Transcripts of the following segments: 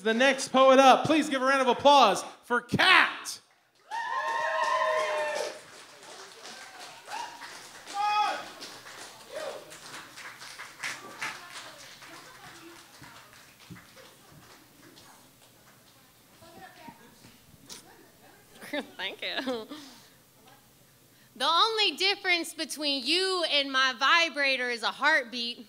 the next poet up. Please give a round of applause for Kat. Thank you. The only difference between you and my vibrator is a heartbeat.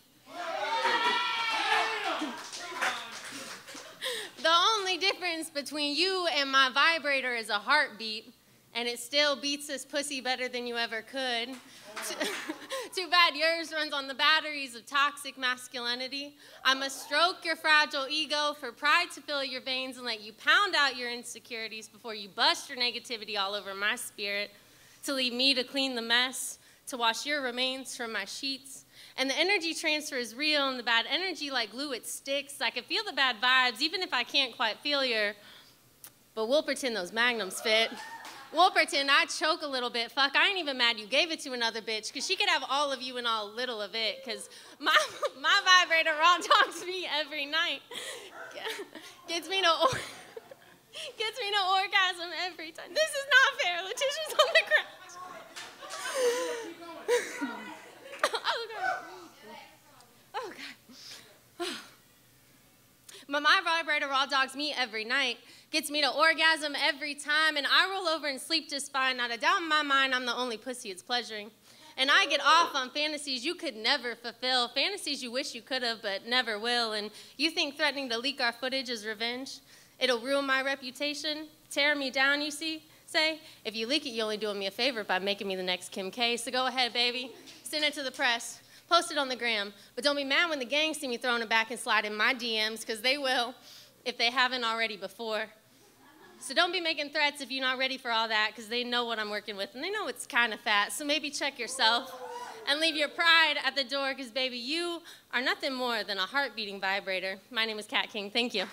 the only difference between you and my vibrator is a heartbeat, and it still beats this pussy better than you ever could. Too bad yours runs on the batteries of toxic masculinity. I must stroke your fragile ego for pride to fill your veins and let you pound out your insecurities before you bust your negativity all over my spirit to leave me to clean the mess, to wash your remains from my sheets. And the energy transfer is real, and the bad energy, like glue, it sticks. I can feel the bad vibes, even if I can't quite feel your. But we'll pretend those magnums fit. We'll pretend I choke a little bit. Fuck, I ain't even mad you gave it to another bitch, because she could have all of you and all little of it, because my, my vibrator raw talks me every night. Gets me to. gets me to orgasm every time. This is not fair. Letitia's on the ground. oh, God. Oh, God. But my vibrator raw dogs me every night, gets me to orgasm every time, and I roll over and sleep just fine. Not a doubt in my mind, I'm the only pussy it's pleasuring. And I get off on fantasies you could never fulfill, fantasies you wish you could have, but never will. And you think threatening to leak our footage is revenge? It'll ruin my reputation, tear me down, you see? Say, if you leak it, you're only doing me a favor by making me the next Kim K. So go ahead, baby. Send it to the press. Post it on the gram. But don't be mad when the gang see me throwing it back and sliding my DMs, because they will if they haven't already before. So don't be making threats if you're not ready for all that, because they know what I'm working with, and they know it's kind of fat. So maybe check yourself and leave your pride at the door, because baby, you are nothing more than a heart beating vibrator. My name is Kat King. Thank you.